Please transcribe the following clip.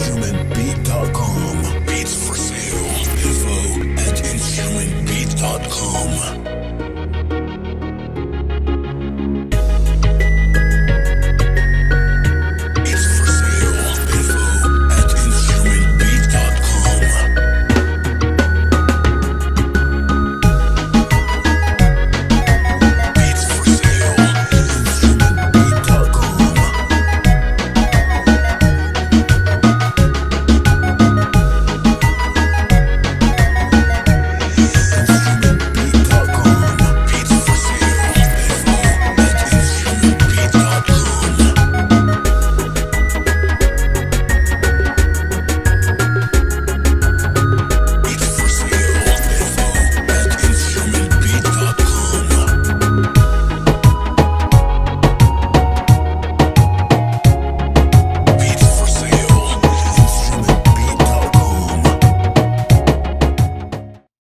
instrumentbeat.com.